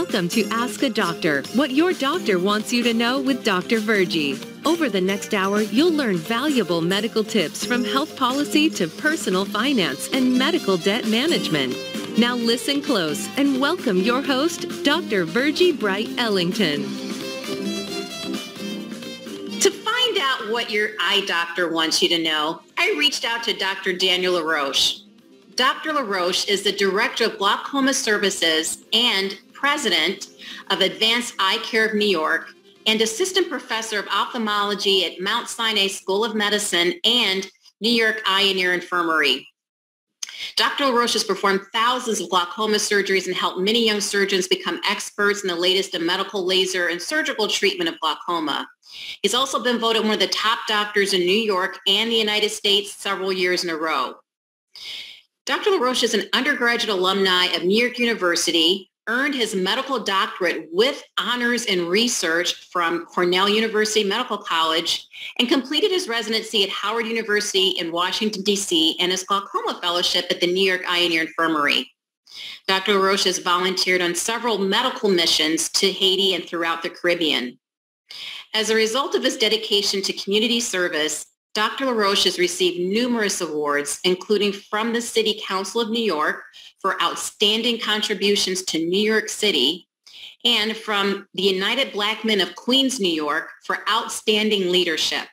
Welcome to Ask a Doctor, what your doctor wants you to know with Dr. Virgie. Over the next hour, you'll learn valuable medical tips from health policy to personal finance and medical debt management. Now listen close and welcome your host, Dr. Virgie Bright Ellington. To find out what your eye doctor wants you to know, I reached out to Dr. Daniel LaRoche. Dr. LaRoche is the Director of Glaucoma Services and President of Advanced Eye Care of New York and Assistant Professor of Ophthalmology at Mount Sinai School of Medicine and New York Eye and Ear Infirmary. Dr. LaRoche has performed thousands of glaucoma surgeries and helped many young surgeons become experts in the latest in medical laser and surgical treatment of glaucoma. He's also been voted one of the top doctors in New York and the United States several years in a row. Dr. LaRoche is an undergraduate alumni of New York University, earned his medical doctorate with honors in research from Cornell University Medical College and completed his residency at Howard University in Washington, D.C. and his glaucoma fellowship at the New York Eye and Ear Infirmary. Dr. LaRoche has volunteered on several medical missions to Haiti and throughout the Caribbean. As a result of his dedication to community service, Dr. LaRoche has received numerous awards, including from the City Council of New York for outstanding contributions to New York City and from the United Black Men of Queens, New York for outstanding leadership.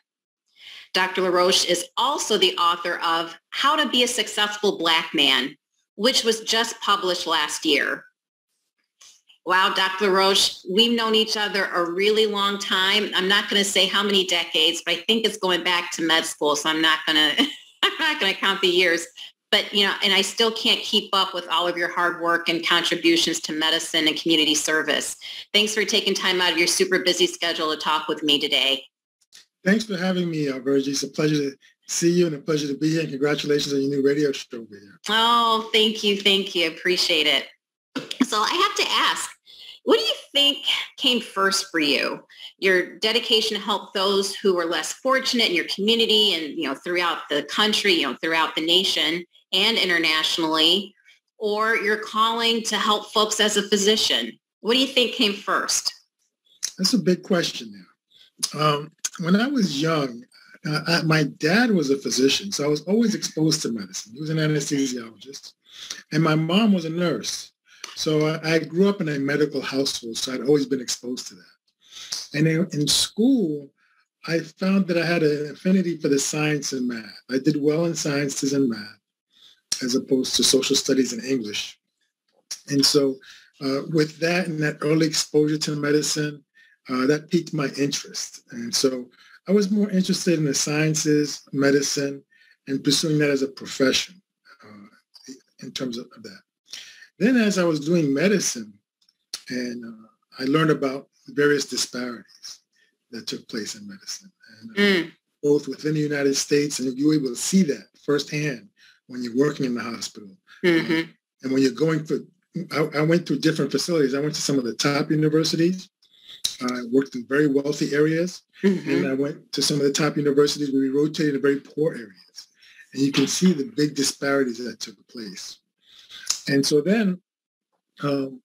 Dr. LaRoche is also the author of How to Be a Successful Black Man, which was just published last year. Wow, Dr. Roche, we've known each other a really long time. I'm not going to say how many decades, but I think it's going back to med school, so I'm not going to I'm not going to count the years. But you know, and I still can't keep up with all of your hard work and contributions to medicine and community service. Thanks for taking time out of your super busy schedule to talk with me today. Thanks for having me, uh, Virgie. It's a pleasure to see you and a pleasure to be here. And congratulations on your new radio show over here. Oh, thank you, thank you. Appreciate it. So I have to ask, what do you think came first for you? Your dedication to help those who are less fortunate in your community and, you know, throughout the country, you know, throughout the nation and internationally, or your calling to help folks as a physician? What do you think came first? That's a big question there. Um, when I was young, uh, I, my dad was a physician, so I was always exposed to medicine. He was an anesthesiologist. And my mom was a nurse. So I, I, grew up in a medical household, so I'd always been exposed to that. And in, in school, I found that I had an affinity for the science and math. I did well in sciences and math as opposed to social studies and English. And so uh, with that and that early exposure to medicine, uh, that piqued my interest. And so I was more interested in the sciences, medicine, and pursuing that as a profession uh, in terms of that. Then as I was doing medicine, and uh, I learned about various disparities that took place in medicine, and, uh, mm. both within the United States, and you were able to see that firsthand when you're working in the hospital. Mm-hmm. and when you're going for, I, I, went through different facilities. I went to some of the top universities. I worked in very wealthy areas, mm-hmm. and I went to some of the top universities where we rotated in very poor areas. And you can see the big disparities that took place. And so then um,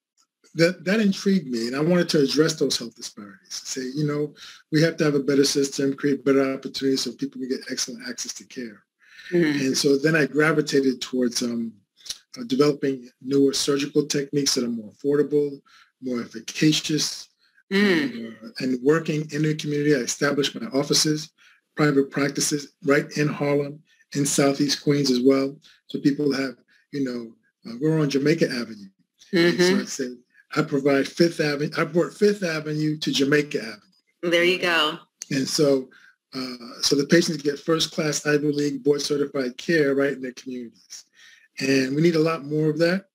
that, that intrigued me and I wanted to address those health disparities. Say, you know, we have to have a better system, create better opportunities so people can get excellent access to care. Mm-hmm. And so then I gravitated towards um, uh, developing newer surgical techniques that are more affordable, more efficacious, mm. uh, and working in the community. I established my offices, private practices right in Harlem, in Southeast Queens as well. So people have, you know, uh, we're on Jamaica Avenue. Mm-hmm. So I said, I provide Fifth Avenue. I brought Fifth Avenue to Jamaica Avenue. There you go. And so, uh, so the patients get first class Ivy League board certified care right in their communities. And we need a lot more of that.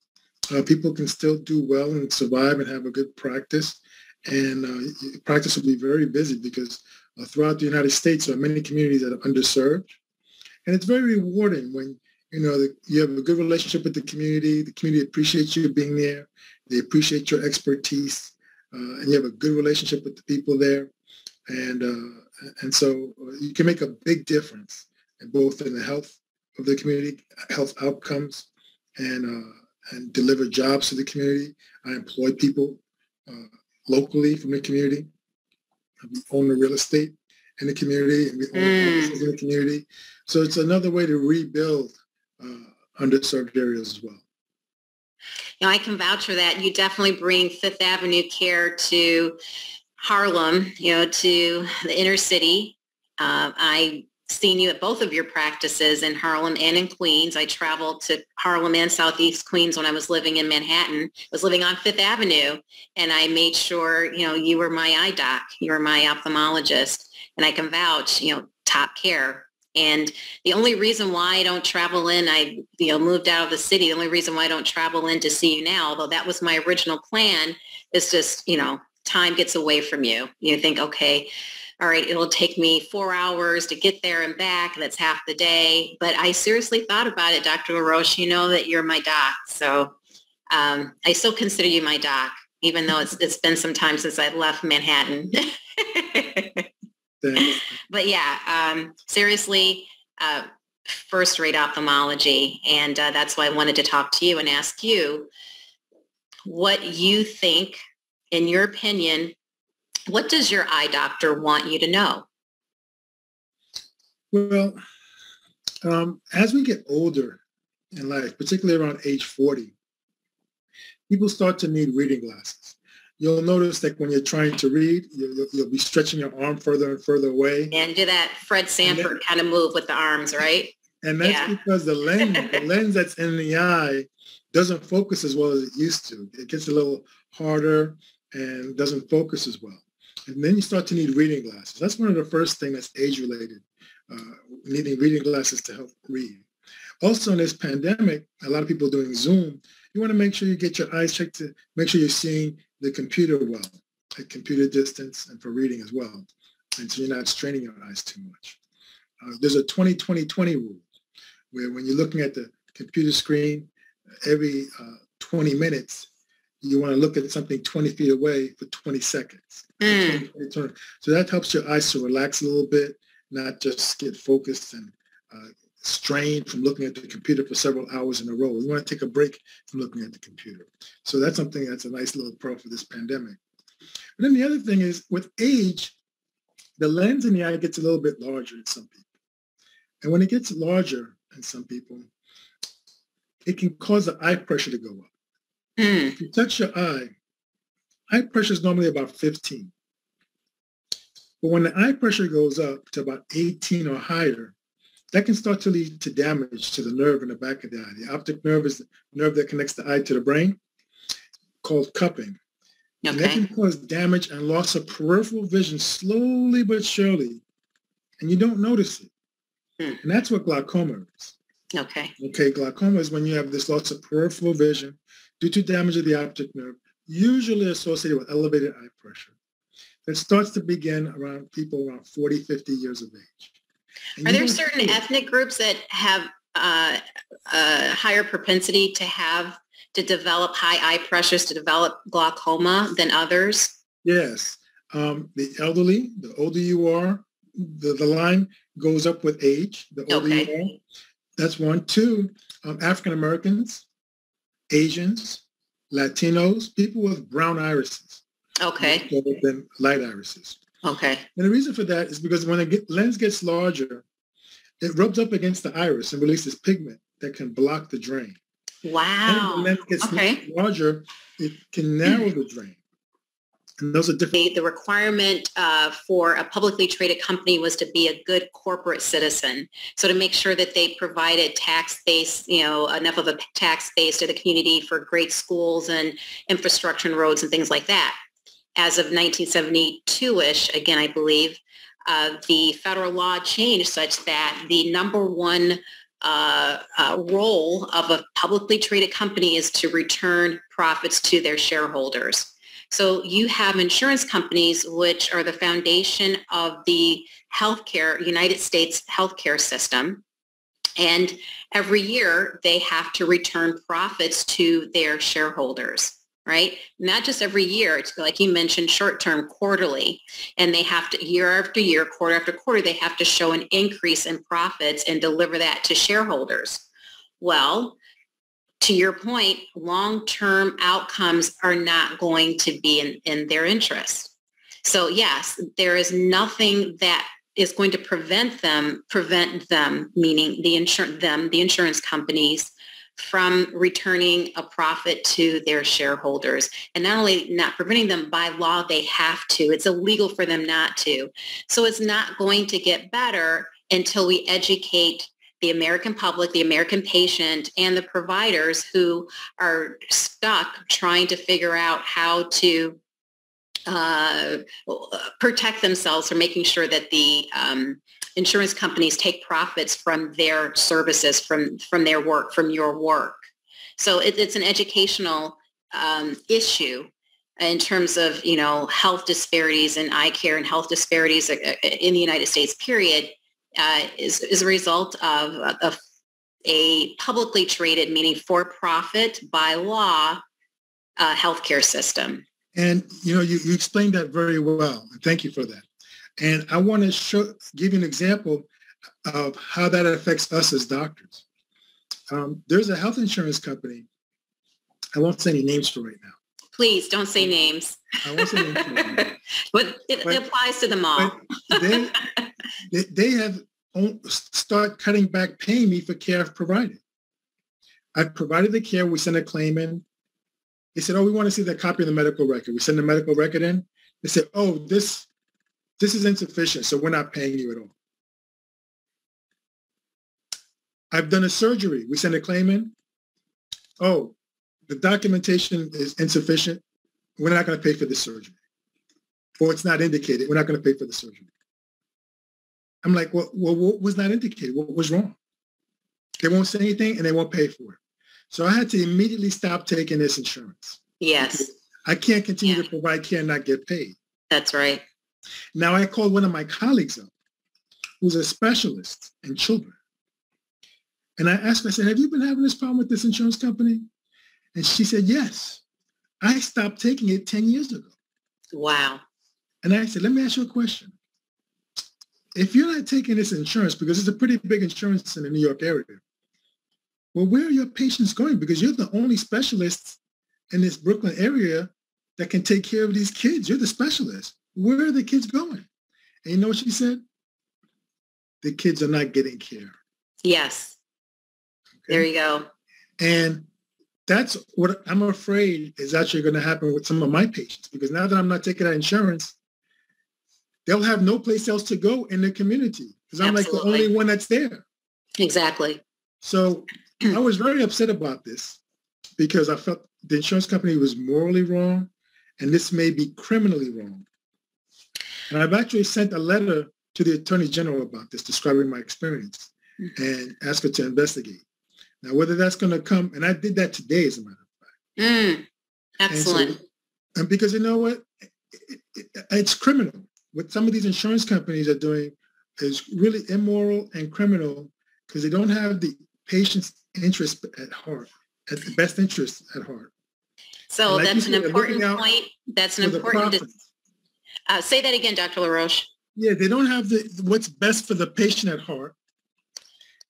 Uh, people can still do well and survive and have a good practice. And uh, practice will be very busy because uh, throughout the United States, there are many communities that are underserved. And it's very rewarding when you know, the, you have a good relationship with the community. The community appreciates you being there. They appreciate your expertise, uh, and you have a good relationship with the people there. And uh, and so you can make a big difference in both in the health of the community, health outcomes, and uh, and deliver jobs to the community. I employ people uh, locally from the community. We own the real estate in the community and we own mm. offices in the community. So it's another way to rebuild uh, underserved areas as well. You know, I can vouch for that. You definitely bring Fifth Avenue care to Harlem, you know, to the inner city. Uh, I seen you at both of your practices in Harlem and in Queens. I traveled to Harlem and Southeast Queens when I was living in Manhattan. I was living on Fifth Avenue and I made sure, you know, you were my eye doc, you were my ophthalmologist and I can vouch, you know, top care. And the only reason why I don't travel in, I, you know, moved out of the city. The only reason why I don't travel in to see you now, although that was my original plan, is just, you know, time gets away from you. You think, okay, all right, it'll take me four hours to get there and back. That's half the day. But I seriously thought about it, Dr. LaRoche. You know that you're my doc. So um, I still consider you my doc, even though it's, it's been some time since I left Manhattan. but yeah, um, seriously, uh, first rate ophthalmology. And uh, that's why I wanted to talk to you and ask you what you think, in your opinion, what does your eye doctor want you to know? Well, um, as we get older in life, particularly around age 40, people start to need reading glasses. You'll notice that when you're trying to read, you'll, you'll be stretching your arm further and further away. And do that Fred Sanford kind of move with the arms, right? And that's yeah. because the lens, the lens that's in the eye doesn't focus as well as it used to. It gets a little harder and doesn't focus as well. And then you start to need reading glasses. That's one of the first things that's age-related, uh, needing reading glasses to help read. Also in this pandemic, a lot of people doing Zoom, you want to make sure you get your eyes checked to make sure you're seeing the computer well, at computer distance and for reading as well. And so you're not straining your eyes too much. Uh, there's a 20-20-20 rule where when you're looking at the computer screen, every uh, 20 minutes, you want to look at something 20 feet away for 20 seconds. Mm. 20, 20, so that helps your eyes to relax a little bit, not just get focused and uh, strained from looking at the computer for several hours in a row. We want to take a break from looking at the computer. So that's something that's a nice little pro for this pandemic. But then the other thing is with age, the lens in the eye gets a little bit larger in some people. And when it gets larger in some people, it can cause the eye pressure to go up. Mm. If you touch your eye, eye pressure is normally about 15. But when the eye pressure goes up to about 18 or higher, that can start to lead to damage to the nerve in the back of the eye. The optic nerve is the nerve that connects the eye to the brain, called cupping. Okay. And that can cause damage and loss of peripheral vision slowly but surely, and you don't notice it. Hmm. And that's what glaucoma is. Okay. Okay, glaucoma is when you have this loss of peripheral vision due to damage of the optic nerve, usually associated with elevated eye pressure. That starts to begin around people around 40, 50 years of age. Are there certain ethnic groups that have uh, a higher propensity to have to develop high eye pressures, to develop glaucoma than others? Yes. Um, the elderly, the older you are, the, the line goes up with age. The older okay. you are. That's one. Two, um, African Americans, Asians, Latinos, people with brown irises. Okay. Than light irises. Okay. And the reason for that is because when the lens gets larger, it rubs up against the iris and releases pigment that can block the drain. Wow. And the lens gets okay. larger, it can narrow the drain. And those are different. The requirement uh, for a publicly traded company was to be a good corporate citizen. So to make sure that they provided tax base, you know, enough of a tax base to the community for great schools and infrastructure and roads and things like that. As of 1972-ish, again, I believe, uh, the federal law changed such that the number one uh, uh, role of a publicly traded company is to return profits to their shareholders. So you have insurance companies, which are the foundation of the healthcare, United States healthcare system. And every year they have to return profits to their shareholders right? Not just every year. It's like you mentioned, short term, quarterly. And they have to, year after year, quarter after quarter, they have to show an increase in profits and deliver that to shareholders. Well, to your point, long-term outcomes are not going to be in, in their interest. So yes, there is nothing that is going to prevent them, prevent them, meaning the insurance, them, the insurance companies from returning a profit to their shareholders. And not only not preventing them by law, they have to. It's illegal for them not to. So it's not going to get better until we educate the American public, the American patient, and the providers who are stuck trying to figure out how to uh, protect themselves from making sure that the um, insurance companies take profits from their services, from, from their work, from your work. So it, it's an educational um, issue in terms of, you know, health disparities and eye care and health disparities uh, uh, in the United States, period, uh, is, is a result of, a publicly traded, meaning for-profit by law, uh, healthcare system. And you know, you, you explained that very well. Thank you for that. And I want to show, give you an example of how that affects us as doctors. Um, there's a health insurance company. I won't say any names for right now. Please don't say names. I won't say names. but it, but, it applies to them all. they, they, they have start cutting back paying me for care I've provided. I've provided the care. We send a claim in. They said, oh, we want to see the copy of the medical record. We send the medical record in. They said, oh, this this is insufficient, so we're not paying you at all. I've done a surgery. We send a claim in. Oh, the documentation is insufficient. We're not going to pay for the surgery. Or it's not indicated. We're not going to pay for the surgery. I'm like, well, well, what was not indicated? What was wrong? They won't say anything and they won't pay for it. So I had to immediately stop taking this insurance. Yes. I can't continue yeah. to provide care and not get paid. That's right. Now I called one of my colleagues up, who's a specialist in children. And I asked her, I said, have you been having this problem with this insurance company? And she said, yes. I stopped taking it 10 years ago. Wow. And I said, let me ask you a question. If you're not taking this insurance, because it's a pretty big insurance in the New York area, well, where are your patients going? Because you're the only specialist in this Brooklyn area that can take care of these kids. You're the specialist. Where are the kids going? And you know what she said? The kids are not getting care. Yes. Okay? There you go. And that's what I'm afraid is actually going to happen with some of my patients because now that I'm not taking that insurance, they'll have no place else to go in the community because I'm like the only one that's there. Exactly. So I was very upset about this because I felt the insurance company was morally wrong and this may be criminally wrong. And I've actually sent a letter to the Attorney General about this, describing my experience mm-hmm. and ask her to investigate. Now, whether that's going to come, and I did that today, as a matter of fact. Mm, excellent. And, so, and, because you know what? It, it, it's criminal. What some of these insurance companies are doing is really immoral and criminal because they don't have the patient's interest at heart, at the best interest at heart. So like that's an important point. That's an important. Uh, say that again, Dr. LaRoche. Yeah, they don't have the what's best for the patient at heart.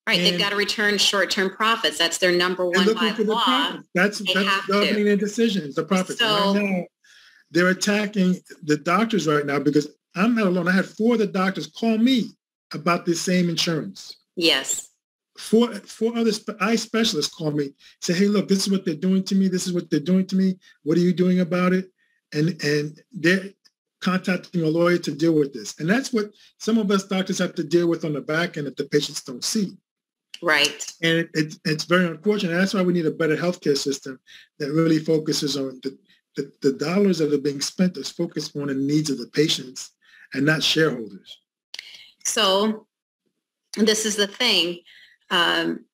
Right, and they've got to return short-term profits. That's their number one by law. That's they that's governing their decisions, the profits. So, right now, they're attacking the doctors right now because I'm not alone. I had four of the doctors call me about this same insurance. Yes. Four four other eye specialists call me, say, "Hey, look, this is what they're doing to me. This is what they're doing to me. What are you doing about it?" And and they're contacting a lawyer to deal with this. And that's what some of us doctors have to deal with on the back end that the patients don't see. Right. And it, it, it's very unfortunate. That's why we need a better healthcare system that really focuses on the, the, the dollars that are being spent is focused on the needs of the patients and not shareholders. So this is the thing. Um,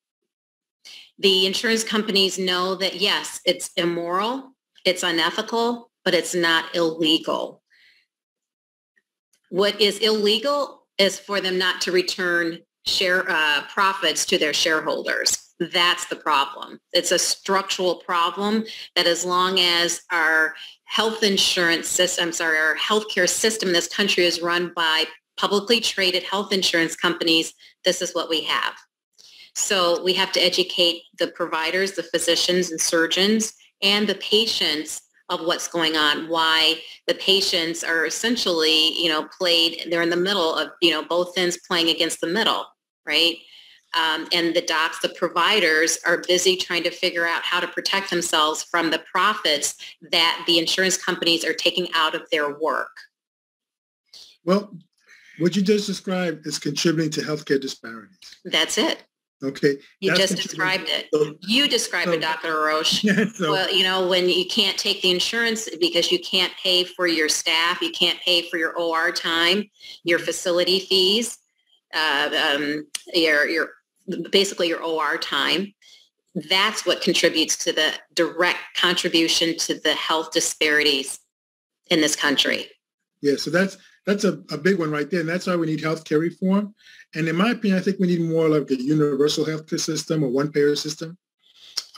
the insurance companies know that, yes, it's immoral, it's unethical, but it's not illegal. What is illegal is for them not to return share uh, profits to their shareholders. That's the problem. It's a structural problem that as long as our health insurance system, I'm sorry, our healthcare system in this country is run by publicly traded health insurance companies, this is what we have. So we have to educate the providers, the physicians and surgeons, and the patients of what's going on, why the patients are essentially, you know, played, they're in the middle of, you know, both ends playing against the middle, right? Um, and the docs, the providers are busy trying to figure out how to protect themselves from the profits that the insurance companies are taking out of their work. Well, what you just described is contributing to healthcare disparities. That's it. Okay. You just described it. So, you described so, it, Dr. Roche. Yeah, so, well, you know, when you can't take the insurance because you can't pay for your staff, you can't pay for your OR time, your facility fees, uh, um, your, your basically your OR time. That's what contributes to the direct contribution to the health disparities in this country. Yeah, so that's that's a, a big one right there. And that's why we need healthcare reform. And in my opinion, I think we need more like a universal healthcare system or one payer system.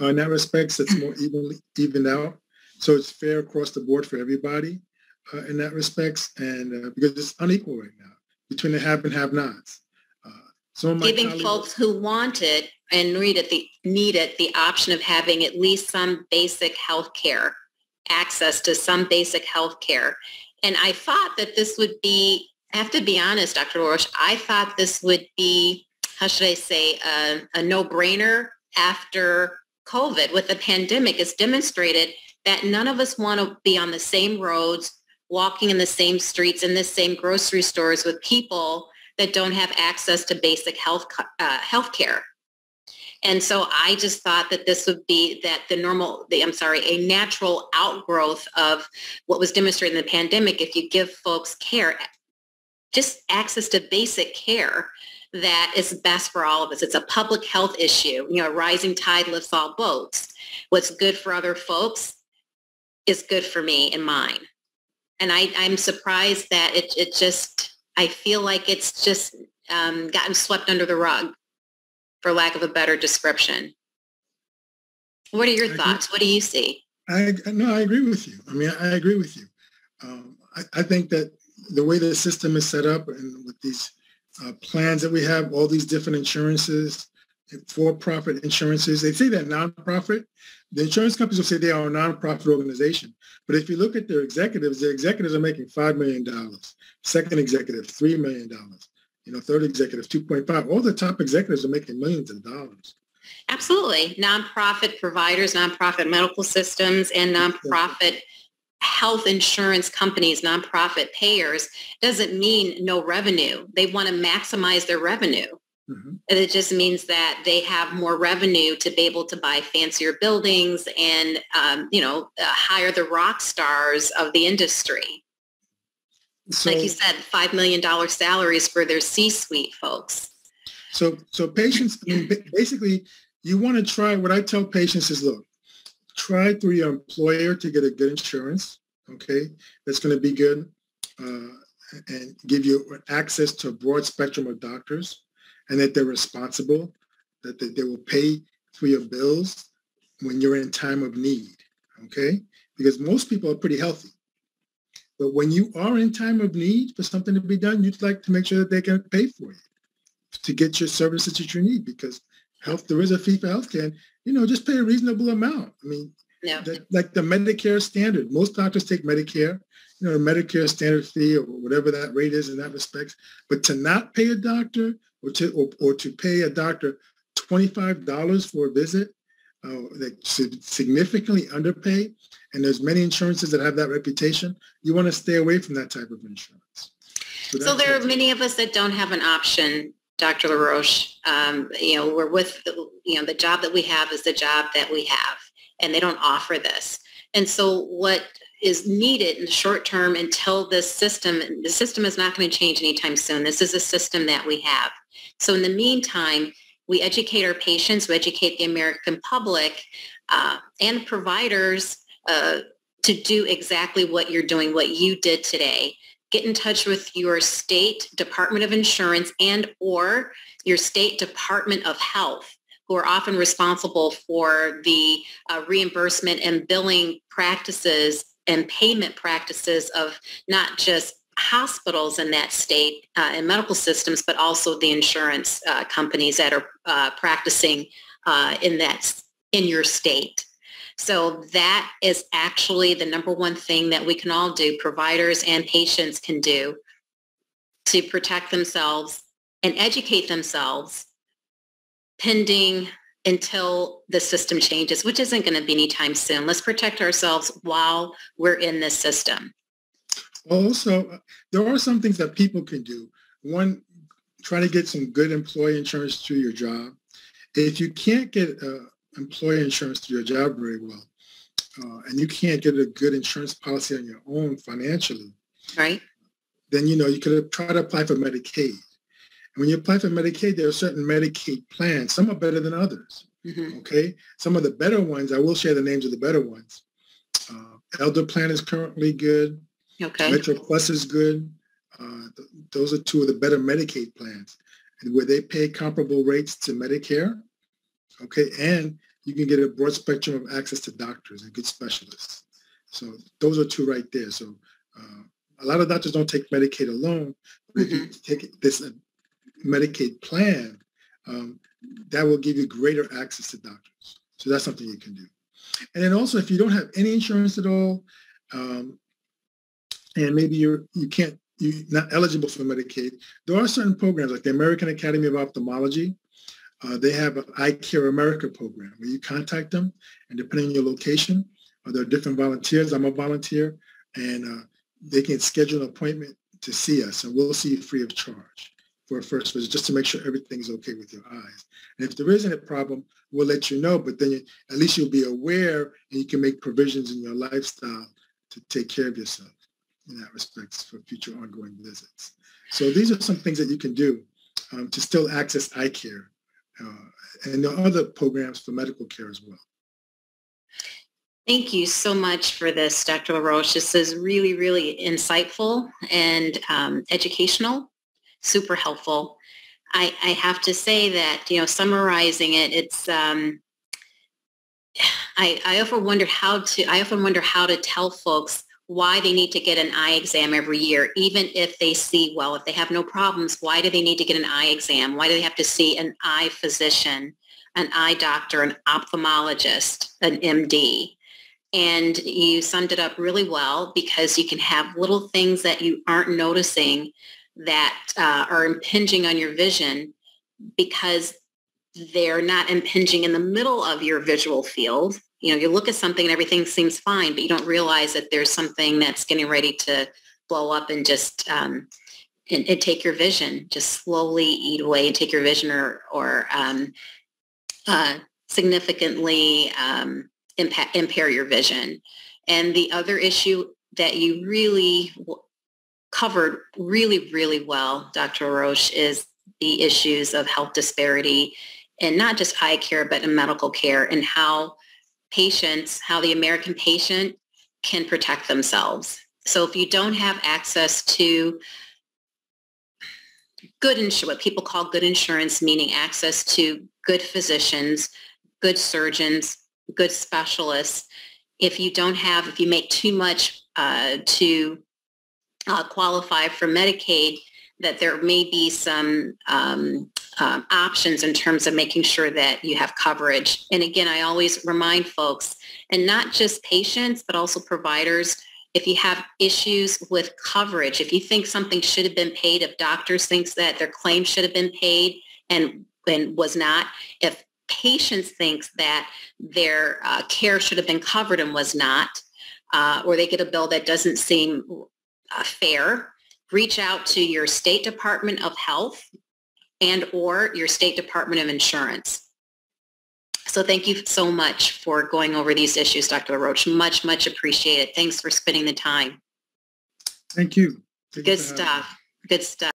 Uh, in that respect, it's more evenly evened out. So it's fair across the board for everybody uh, in that respects. And uh, because it's unequal right now between the have and have nots. Uh, Giving folks who want it and need it, the, need it the option of having at least some basic health care, access to some basic health care. And I thought that this would be, I have to be honest, Dr. Roche, I thought this would be, how should I say, a, a no-brainer after COVID with the pandemic. It's demonstrated that none of us want to be on the same roads, walking in the same streets, in the same grocery stores with people that don't have access to basic health uh, health care. And so I just thought that this would be that the normal, the, I'm sorry, a natural outgrowth of what was demonstrated in the pandemic. If you give folks care, just access to basic care that is best for all of us. It's a public health issue. You know, rising tide lifts all boats. What's good for other folks is good for me and mine. And I, I'm surprised that it, it just, I feel like it's just um, gotten swept under the rug for lack of a better description. What are your I thoughts? Agree. What do you see? I no, I agree with you. I mean, I agree with you. Um, I, I, think that the way the system is set up and with these uh, plans that we have, all these different insurances, for-profit insurances, they say that nonprofit. The insurance companies will say they are a nonprofit organization. But if you look at their executives, their executives are making $5 million. Second executive, $3 million you know, third executive, 2.5. All the top executives are making millions of dollars. Absolutely. Nonprofit providers, nonprofit medical systems, and nonprofit health insurance companies, nonprofit payers, doesn't mean no revenue. They want to maximize their revenue. Mm-hmm. It just means that they have more revenue to be able to buy fancier buildings and, um, you know, uh, hire the rock stars of the industry. So, like you said, $5 million salaries for their C-suite folks. So, so patients, I mean, basically, you want to try, what I tell patients is, look, try through your employer to get a good insurance, okay? That's going to be good uh, and give you access to a broad spectrum of doctors and that they're responsible, that they, they will pay for your bills when you're in time of need, okay? Because most people are pretty healthy. But when you are in time of need for something to be done, you'd like to make sure that they can pay for you to get your services that you need because health, there is a fee for healthcare. And, you know, just pay a reasonable amount. I mean, yeah. like the Medicare standard, most doctors take Medicare, you know, Medicare standard fee or whatever that rate is in that respect. But to not pay a doctor or to, or, or to pay a doctor $25 for a visit, uh, that should significantly underpay, and there's many insurances that have that reputation, you want to stay away from that type of insurance. So, so there are many of us that don't have an option, Dr. LaRoche. Um, you know, we're with, the, you know, the job that we have is the job that we have, and they don't offer this. And so what is needed in the short term until this system, the system is not going to change anytime soon. This is a system that we have. So in the meantime, we educate our patients, we educate the American public uh, and providers uh, to do exactly what you're doing, what you did today. Get in touch with your state Department of Insurance and or your state Department of Health who are often responsible for the uh, reimbursement and billing practices and payment practices of not just hospitals in that state uh, and medical systems, but also the insurance uh, companies that are uh, practicing uh, in that in your state. So that is actually the number one thing that we can all do, providers and patients can do to protect themselves and educate themselves pending until the system changes, which isn't going to be anytime soon. Let's protect ourselves while we're in this system. Also, there are some things that people can do. One, try to get some good employee insurance through your job. If you can't get uh, employee insurance through your job very well, uh, and you can't get a good insurance policy on your own financially, right? Then you know you could try to apply for Medicaid. And when you apply for Medicaid, there are certain Medicaid plans. Some are better than others. Mm-hmm. Okay, some of the better ones. I will share the names of the better ones. Uh, Elder Plan is currently good. Okay. Metro Plus is good. Uh, th- those are two of the better Medicaid plans, and where they pay comparable rates to Medicare. Okay, and you can get a broad spectrum of access to doctors and good specialists. So those are two right there. So uh, a lot of doctors don't take Medicaid alone. But mm-hmm. if you take this uh, Medicaid plan, um, that will give you greater access to doctors. So that's something you can do. And then also, if you don't have any insurance at all, um, and maybe you're you can't you're not eligible for Medicaid, there are certain programs like the American Academy of Ophthalmology. Uh, they have an Eye Care America program where you contact them, and depending on your location, uh, there are different volunteers. I'm a volunteer, and uh, they can schedule an appointment to see us, and we'll see you free of charge for a first visit just to make sure everything's okay with your eyes. And if there isn't a problem, we'll let you know, but then you, at least you'll be aware and you can make provisions in your lifestyle to take care of yourself in that respect for future ongoing visits. So these are some things that you can do um, to still access eye care. Uh, and there are other programs for medical care as well. Thank you so much for this, Dr. LaRoche. This is really, really insightful and um, educational super helpful. I, I have to say that, you know, summarizing it, it's, um, I, I often wonder how to, I often wonder how to tell folks why they need to get an eye exam every year, even if they see well. If they have no problems, why do they need to get an eye exam? Why do they have to see an eye physician, an eye doctor, an ophthalmologist, an MD? And you summed it up really well because you can have little things that you aren't noticing that uh, are impinging on your vision because they're not impinging in the middle of your visual field. You know, you look at something and everything seems fine, but you don't realize that there's something that's getting ready to blow up and just um, and, and, take your vision, just slowly eat away and take your vision or, or um, uh, significantly um, impact, impair your vision. And the other issue that you really covered really, really well, Dr. Roche, is the issues of health disparity and not just eye care, but in medical care and how patients, how the American patient can protect themselves. So if you don't have access to good insurance, what people call good insurance, meaning access to good physicians, good surgeons, good specialists, if you don't have, if you make too much uh, to uh, qualify for Medicaid, that there may be some um, uh, options in terms of making sure that you have coverage. And again, I always remind folks, and not just patients, but also providers, if you have issues with coverage, if you think something should have been paid, if doctors thinks that their claim should have been paid and, and was not, if patients thinks that their uh, care should have been covered and was not, uh, or they get a bill that doesn't seem uh, fair, reach out to your State Department of Health and or your State Department of Insurance. So thank you so much for going over these issues, Dr. LaRoche. Much, much appreciated. Thanks for spending the time. Thank you. Thank Good you stuff. Good stuff.